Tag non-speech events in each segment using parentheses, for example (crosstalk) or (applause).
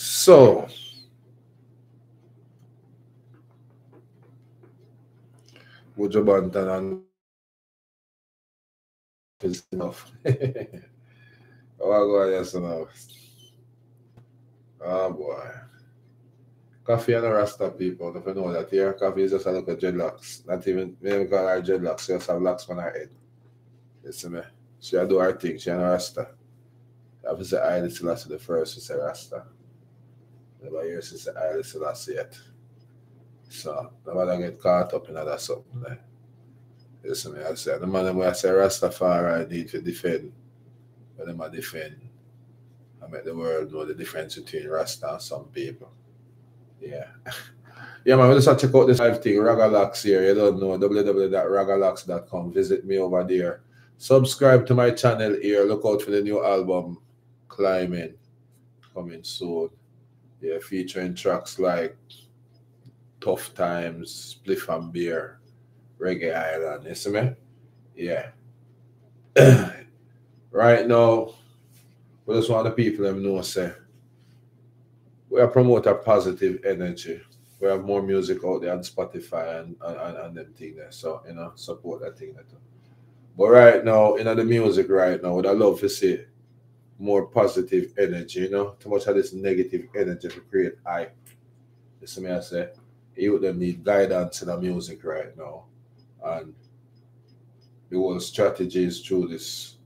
So, Buju Banton and is enough. (laughs) oh, I go yes enough. Oh boy. Coffee and a Rasta people, if you know that here, coffee is just a look at dreadlocks. Not even, maybe call her dreadlocks, she just have locks on her head. You see me? She do her thing, she and Rasta. If it's Haile Selassie the first, she say Rasta. Hear she say Haile Selassie yet. So, nobody get caught up in that something there. See me? I say, the man when I say Rastafari need to defend, but them I defend. I make the world know the difference between Rasta and some people. Yeah. Yeah, man, we just check out this live thing, Ragga Lox here. You don't know, www.raggalox.com. Visit me over there. Subscribe to my channel here. Look out for the new album, Climbing, coming soon. Yeah, featuring tracks like Tough Times, Spliff and Beer, Reggae Island. You see me? Yeah. (clears throat) right now, we just want the people them know say we are promote a positive energy. We have more music out there on Spotify and and, and them thing there. So you know, support that thing there too. But right now, you know, the music right now, would I love to see more positive energy, you know, too much of this negative energy to create hype. See me I say you them need guidance in the music right now. And the whole strategy is through this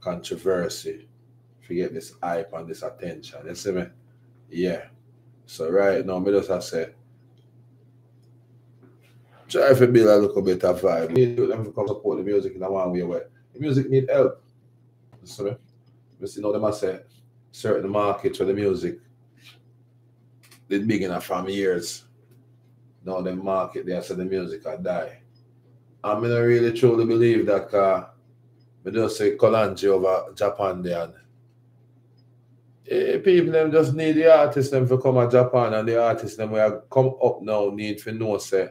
controversy Forget this hype and this attention. You see me? Yeah. So right now, me just I say, try to build a little bit of vibe. You need them to come support the music in a one way where the music need help. You see me? You see now them I say certain markets for the music they big enough from years. Now the market there so the music I die. I mean I really truly believe that uh we just say Kolanji over Japan there and eh, people them just need the artists them to come to Japan and the artists them will come up now need to know say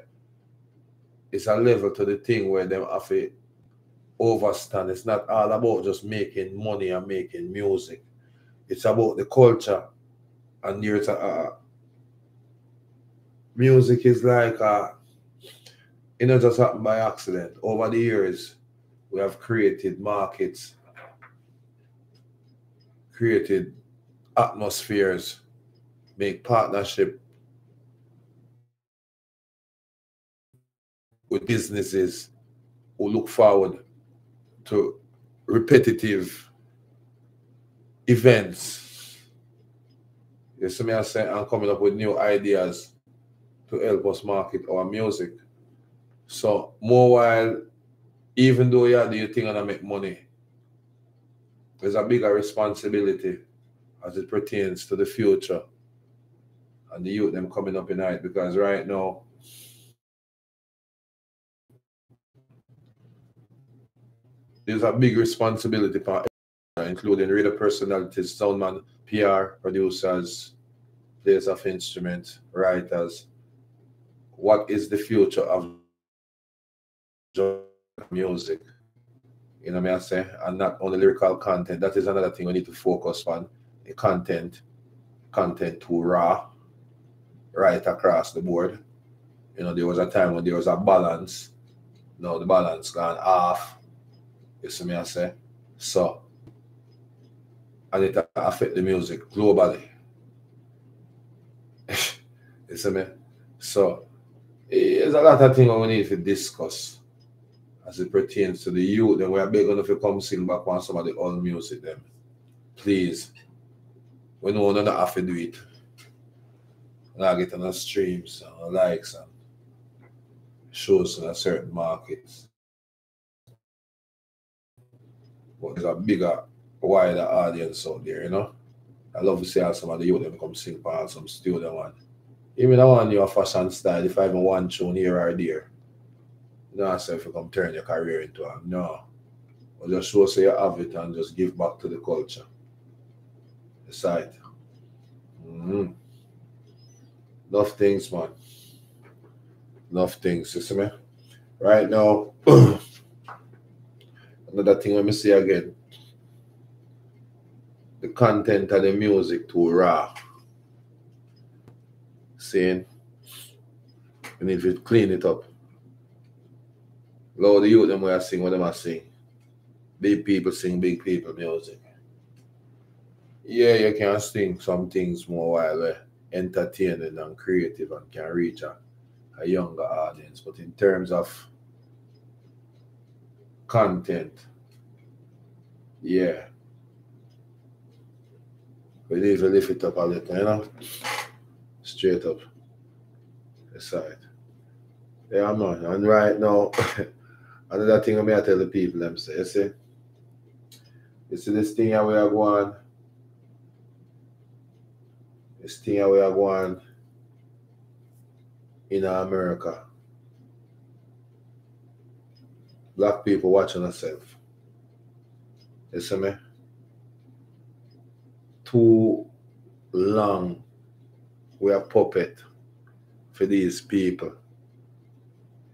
it's a level to the thing where them have to overstand. It's not all about just making money and making music. It's about the culture. And there's a, music is like a, it not just happened by accident. Over the years, we have created markets, created atmospheres, make partnership with businesses who look forward to repetitive events. You see me I say I'm coming up with new ideas to help us market our music. So more while even though you do thing and I make money, there's a bigger responsibility as it pertains to the future and the youth them coming up in because right now there's a big responsibility for including radio personalities, soundman, PR, producers, players of instruments, writers. What is the future of music? You know what I say? And not only lyrical content. That is another thing we need to focus on. The content, content too raw, right across the board. You know, there was a time when there was a balance. Now the balance gone off. See me I say? So I and it affect the music globally. (laughs) you see me? So there's a lot of things we need to discuss as it pertains to the youth. Then we are begging if you come sing back on some of the old music them. Please. We know not have to do it. Not get on the streams and likes and shows in a certain markets. But there's a bigger, wider audience out there, you know. I love to see how some of the youth them come sing for some studio one. Even I want your fashion style, if I even want tune here or there. You know, I say if you come turn your career into a no. But just show say you have it and just give back to the culture. Site. Mm-hmm. Enough things, man. Enough things, you see me? Right now, (clears throat) another thing let me say again. The content of the music too raw. Seeing? We need to clean it up. Lord, the youth them way sing what them I sing. Big people sing big people music. Yeah, you can sing some things more while entertaining and creative and can reach a, a younger audience. But in terms of content, yeah. We need to lift it up a little, you know? Straight up. Aside. Yeah, man. And right now, (coughs) another thing I may tell the people them say, you see, you see this thing we are going, this thing we are going in America. Black people watching themselves. You see me? Too long we are puppet for these people.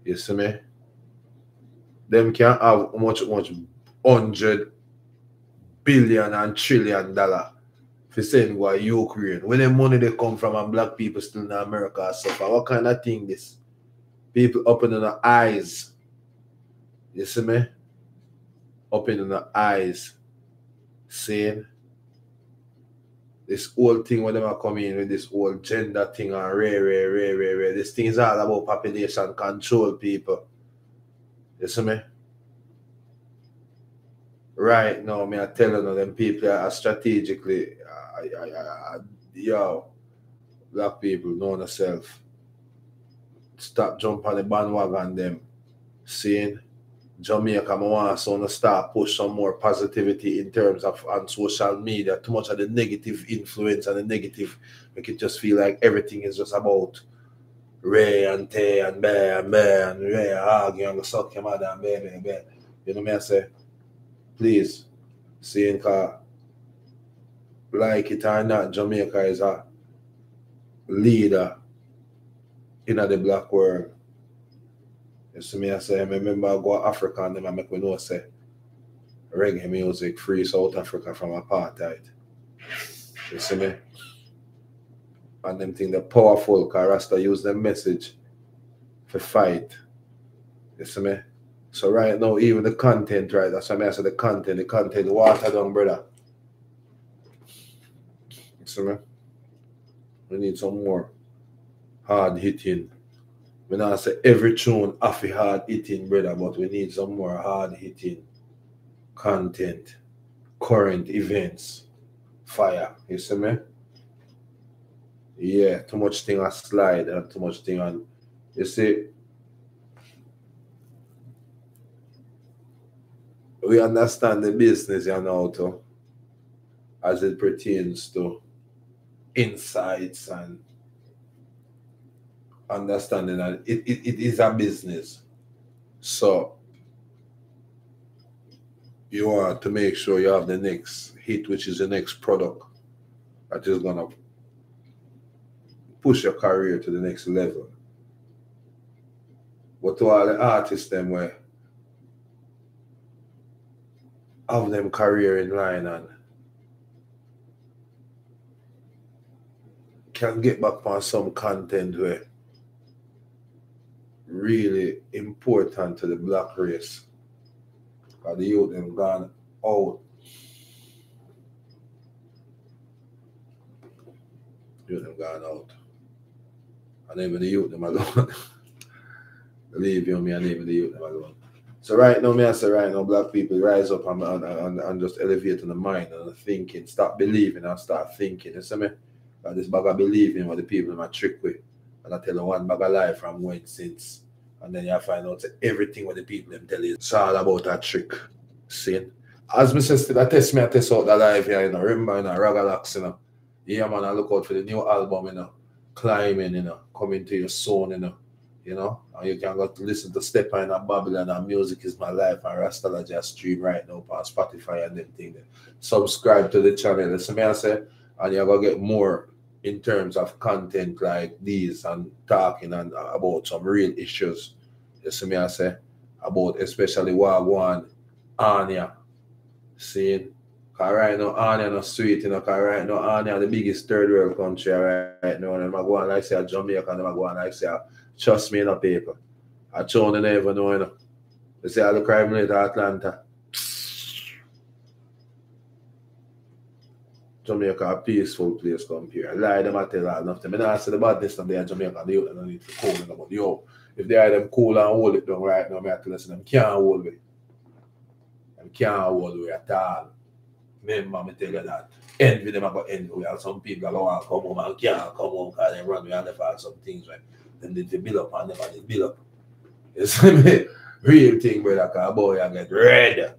You see me? Them can't have much, much hundred billion and trillion dollar for saying go Ukraine. When the money they come from and black people still in America suffer. What kind of thing this? People opening their eyes. You see me? Opening the eyes. Saying this whole thing when coming with this whole gender thing and rare, rare, rare, rare, rare. This thing is all about population control, people. You see me? Right now, me I telling you, them people are strategically, uh, uh, yo, black people know themselves. Stop jumping on the bandwagon, them seeing Jamaica, I want to start push some more positivity in terms of on social media. Too much of the negative influence and the negative make it just feel like everything is just about Ray and Tay and Bear and Bear and Ray arguing and suck your mother and Bear, Bear, Bear. You know what I say? Please, seeing car like it or not, Jamaica is a leader in the black world. You see me, I say, I remember I go to Africa and them I make me know say reggae music free South Africa from apartheid. You see me? And them think they're powerful because Rasta use them message for fight. You see me? So right now, even the content, right? That's why I say the content, the content, water down, brother. You see me? We need some more hard hitting we not say every tune have hard hitting, brother, but we need some more hard hitting content, current events, fire. You see me? Yeah, too much thing on slide and too much thing on. You see, we understand the business, you know, too, as it pertains to insights and understanding that it, it, it is a business. So you want to make sure you have the next hit, which is the next product that is gonna push your career to the next level. But to all the artists them where have them career in line and can get back on some content where really important to the black race. Because the youth have gone out. Youth have gone out. And even the youth them alone. (laughs) Believe you me, and even the youth them alone. So right now, me I say right now, black people rise up and, and, and, and just elevate in the mind and the thinking. Stop believing and start thinking. You see me? Because this bag of believing what the people are trick with. And I tell you one bag of lie from when since and then you find out everything what the people them tell you. It's all about that trick. See? As me says, I test me, I test out the live here, you know. Remember, you know, Ragga Lox, you know. Yeah, man, I look out for the new album, you know. Climbing, you know. Coming to your zone, you know. You know, and you can go to listen to Step in a Babylon and Music is My Life and Rastology stream right now on Spotify and them thing. Subscribe to the channel. Listen me I say, and you're gonna get more in terms of content like these and talking and about some real issues. You see me I say about especially Wagwan, Anya, seeing Cause right now, Arnia no sweet, you know, cause right now, Arnia the biggest third world country right, right now. And I'm going like say Jamaica, and I'm going like say, trust me in a paper. I you never know, you know. They say all the crime rate Atlanta. Jamaica a peaceful place. I lie them I tell all nothing. I not say the badness of the Jamaica, they don't need to call them about yo. If they are them cool and hold it down right now, I tell you them can't hold it. Them can't hold it at all. Remember, me tell you that. Envy them about envy. Have some people want to come home and can't come home because they run. Have never some things right. Then they, they build up and never they build up. (laughs) You see me? Real thing, brother, because boy, I get red.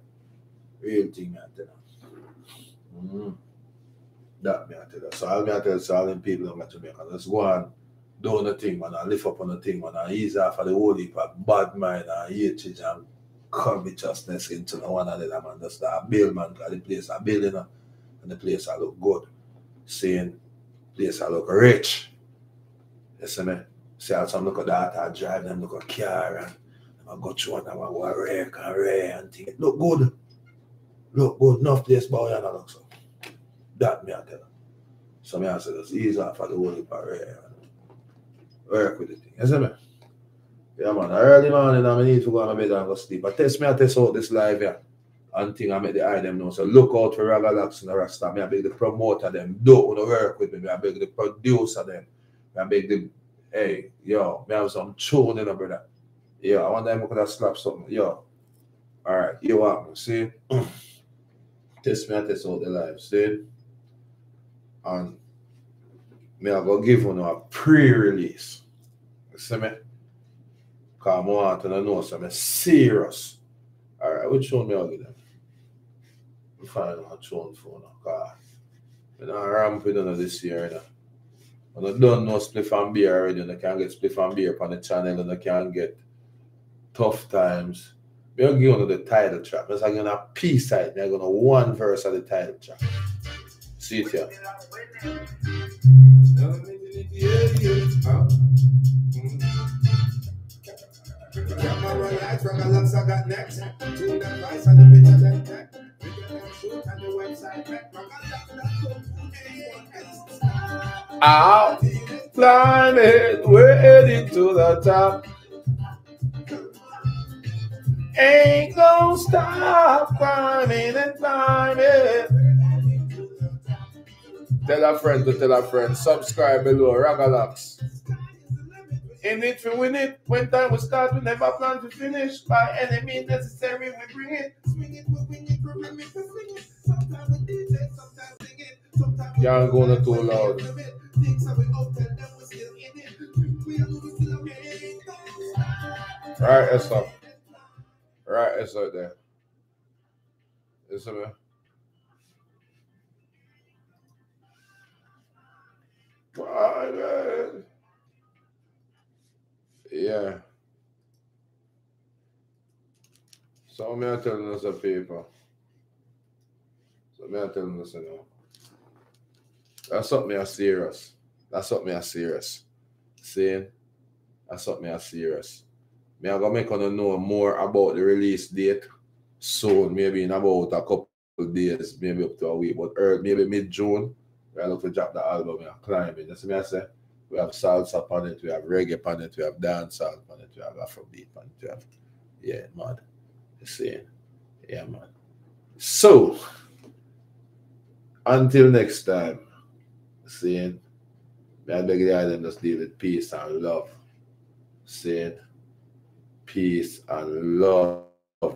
Real thing, I tell you. Mm. That me I tell you. So I'll me I tell you, people in Jamaica, let's go on, do the thing, man, and lift up on the thing, man, and ease off of the whole heap of bad mind and hatred and covetousness into the one another, man. That's the build, man, because the place are building, uh, and the place I look good. Saying, place I look rich. You see me? See how some look at that, I drive them, look at car, and I go through and I go rare and rare and things. Look good. Look good. Enough place boy and I look so. That me I tell you. So me I say the whole heap of rare and work with the thing. You see me? Yeah, man. Early morning, I need to go on my bed and go sleep. But test me, I test out this live here. And thing I make the them know. So look out for Ragga Lox and the Rasta. Me, I beg the promoter them. Don't want to work with me. I beg the producer them. I beg the, hey, yo, me have some tune in a brother. Yeah, I want them to could have slapped something. Yo. All right, you want me, see? (clears throat) test me, I test out the live, see? And me, I go give you a pre-release. You see me? Because I want to know so I'm serious. All right, which one me I'll give them? We find out tune for now. Because I'm not ramping on this year. You know. When I don't know Spliff and Beer already, and I can't get Spliff and Beer on the channel and I can't get tough times. We're going to the title track. I'm going to peace side. I'm going to one verse of the title track. See it here. Camera lights, Ragga Lox, I got next. Tune that price and the picture then tech. Shoot and the website back. Out, climbing, we're heading to the top. Ain't gonna stop climbing and climbing. Tell a friend to tell a friend. Subscribe below, Ragga Lox. In it we win it. When time we start, we never plan to finish. By any means necessary, we bring it. Swing it, we wing it, we bring it, we sing it. Sometimes we DJ, sometimes sing it. Sometimes we Y'all going too loud. Right, it's up. Right, it's up there. It's up there. Yeah. So me telling us a people. So me telling us you know. That's something I serious. That's something I serious. Saying that's something I serious. Me I gonna make you know more about the release date soon, maybe in about a couple days, maybe up to a week, but early, maybe mid June. I look to drop the album we are climbing. That's what I say. We have salsa upon it, we have reggae upon it, we have dancehall upon it, we have Afrobeat upon it, we have, yeah, man. You see, yeah, man. So, until next time, seeing, I beg the island just deal with peace and love. Seeing, peace and love,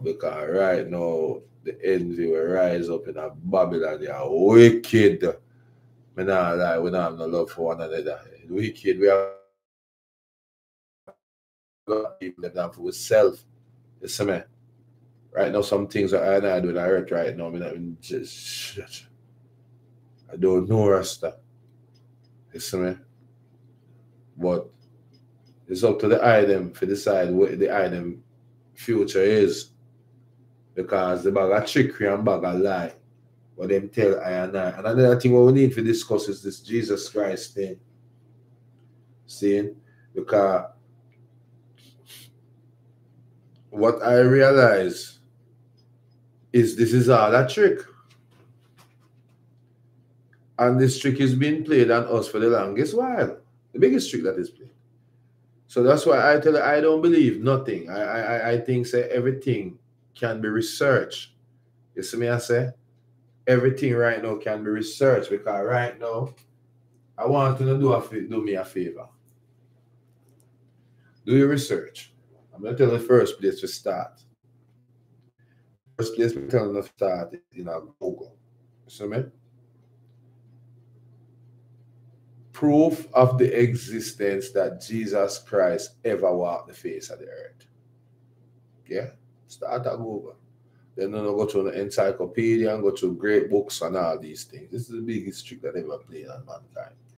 because right now, the envy will rise up in a Babylon, they are wicked. Me not lie, we don't have no love for one another wicked. We have people that for self. You see me? Right now, some things that I I do that hurt right now. I mean, I just, I don't know Rasta. You see me? But it's up to the item to decide what the item future is. Because the bag of trickery and bag of lie. What them tell I and I. And another thing what we need to discuss is this Jesus Christ thing seeing because what I realize is this is all a trick. And this trick is being played on us for the longest while. The biggest trick that is played. So that's why I tell you, I don't believe nothing. I I, I think say everything can be researched. You see me, I say? Everything right now can be researched because right now, I want you to do, a, do me a favor. Do your research. I'm to tell you the first place to start. First place we're telling to start is in Google. You see me? proof of the existence that Jesus Christ ever walked the face of the earth. Yeah, start at Google. And then you go to the encyclopedia and go to great books and all these things. This is the biggest trick that ever played on mankind.